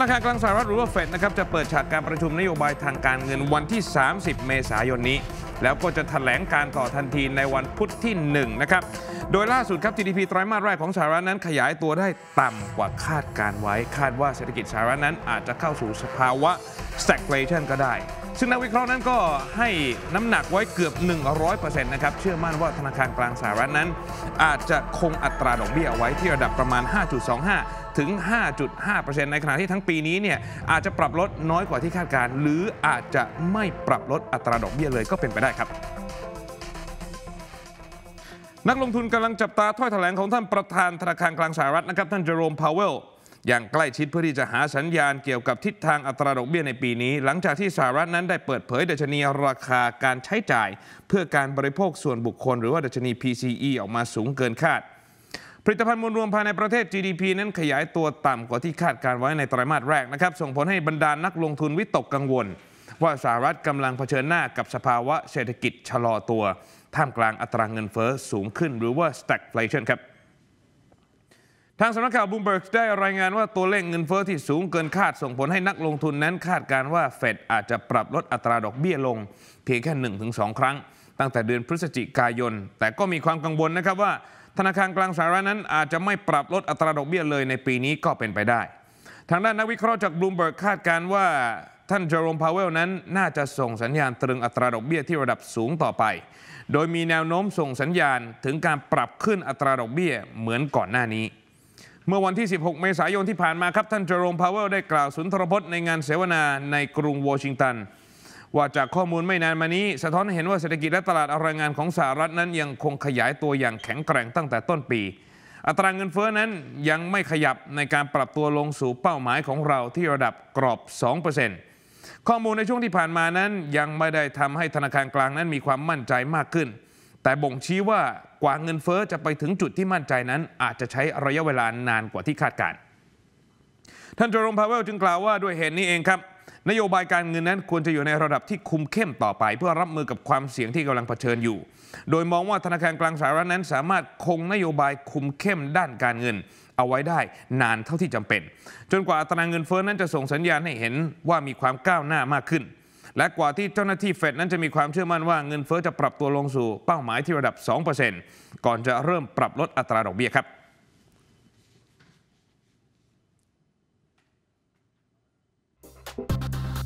ธนาคารกลางสหรัฐหรือว่าเฟดนะครับจะเปิดฉากการประชุมนโยบายทางการเงินวันที่ 30 เมษายนนี้ แล้วก็จะถแถลงการต่อทันทีในวันพุธที่ 1 นะครับ โดยล่าสุดครับ GDP ไตรมาสแรกของสหรัฐนั้นขยายตัวได้ต่ำกว่าคาดการไว้ คาดว่าเศรษฐกิจสหรัฐนั้นอาจจะเข้าสู่สภาวะ stagflation ก็ได้ ซึ่งนักวิเคราะห์นั้นก็ให้น้ำหนักไว้เกือบ 100%นะครับ เชื่อมั่นว่าธนาคารกลางสหรัฐนั้น อาจจะคงอัตราดอกเบี้ยไว้ที่ระดับประมาณ 5.25 ถึง 5.5%ในขณะที่ทั้งปีนี้เนี่ยอาจจะปรับลดน้อยกว่าที่คาดการ หรืออาจจะไม่ปรับลดอัตราดอกเบี้ยเลยก็เป็นไปได้ครับนักลงทุนกำลังจับตาถ้อยแถลงของท่านประธานธนาคารกลางสหรัฐนะครับ ท่านเจอโรมพาวเวล อย่างใกล้ชิดเพื่อที่จะหาสัญญาณเกี่ยวกับทิศทางอัตราดอกเบี้ยในปีนี้ หลังจากที่สหรัฐนั้นได้เปิดเผยดัชนีราคาการใช้จ่าย เพื่อการบริโภคส่วนบุคคล หรือว่าดัชนี PCE ออกมาสูงเกินคาดผลิตภัณฑ์มวลรวมภายในประเทศ GDP นั้นขยายตัวต่ำกว่าที่คาดการไว้ในไตรมาสแรกนะครับ ส่งผลให้บรรดานักลงทุนวิตกกังวล ว่าสหรัฐกำลังเผชิญหน้ากับสภาวะเศรษฐกิจชะลอตัว ท่ามกลางอัตราเงินเฟ้อสูงขึ้นหรือว่า stagflation ครับ ทางสำนักข่าวบูมเบิร์กได้รายงานว่าตัวเลขเงินเฟ้อที่สูงเกินคาดส่งผลให้นักลงทุนนั้นคาดการว่าเฟดอาจจะปรับลดอัตราดอกเบี้ยลง เพียงแค่ 1-2 ครั้ง ตั้งแต่เดือนพฤศจิกายน แต่ก็มีความกังวลนะครับว่า ธนาคารกลางสหรัฐนั้นอาจจะไม่ปรับลดอัตราดอกเบี้ยเลยในปีนี้ก็เป็นไปได้ ทางด้านนักวิเคราะห์จากบลูมเบิร์กคาดการณ์ว่าท่านเจอโรมพาวเวลนั้นน่าจะส่งสัญญาณตรึงอัตราดอกเบี้ยที่ระดับสูงต่อไป โดยมีแนวโน้มส่งสัญญาณถึงการปรับขึ้นอัตราดอกเบี้ยเหมือนก่อนหน้านี้ เมื่อวันที่ 16 เมษายนที่ผ่านมาครับ ท่านเจอโรมพาวเวลได้กล่าวสุนทรพจน์ในงานเสวนาในกรุงวอชิงตัน ว่าจากข้อมูลไม่นานมานี้ สะท้อนเห็นว่าเศรษฐกิจและตลาดแรงงานของสหรัฐนั้นยังคงขยายตัวอย่างแข็งแกร่งตั้งแต่ต้นปี อัตราเงินเฟ้อนั้นยังไม่ขยับในการปรับตัวลงสู่เป้าหมายของเราที่ระดับกรอบ 2%ข้อมูลในช่วงที่ผ่านมานั้นยังไม่ได้ทำให้ธนาคารกลางนั้นมีความมั่นใจมากขึ้น แต่บ่งชี้ว่ากว่าเงินเฟ้อจะไปถึงจุดที่มั่นใจนั้น อาจจะใช้ระยะเวลานานกว่าที่คาดการณ์ท่านเจอร์มพาวเวลจึงกล่าวว่าด้วยเหตุนี้เองครับ นโยบายการเงินนั้นควรจะอยู่ในระดับที่คุมเข้มต่อไป เพื่อรับมือกับความเสี่ยงที่กำลังเผชิญอยู่ โดยมองว่าธนาคารกลางสหรัฐนั้น สามารถคงนโยบายคุมเข้มด้านการเงิน เอาไว้ได้นานเท่าที่จำเป็น จนกว่าอัตราเงินเฟ้อนั้นจะส่งสัญญาณให้เห็นว่ามีความก้าวหน้ามากขึ้น และกว่าที่เจ้าหน้าที่เฟดนั้นจะมีความเชื่อมั่นว่าเงินเฟ้อจะปรับตัวลงสู่เป้าหมายที่ระดับ 2%ก่อนจะเริ่มปรับลดอัตราดอกเบี้ยครับ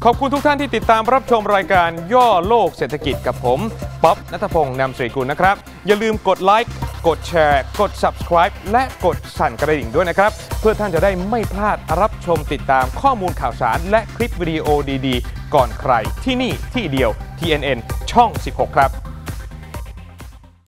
ขอบคุณทุกท่านที่ติดตามรับชมรายการย่อโลกเศรษฐกิจกับผม ป๊อบนัทพงศ์นำสวยกุลนะครับ อย่าลืมกดไลค์ กดแชร์ กด subscribe และกดสั่นกระดิ่งด้วยนะครับ เพื่อท่านจะได้ไม่พลาดรับชมติดตามข้อมูลข่าวสาร และคลิปวิดีโอดีๆ ก่อนใครที่นี่ที่เดียว TNN ช่อง 16 ครับ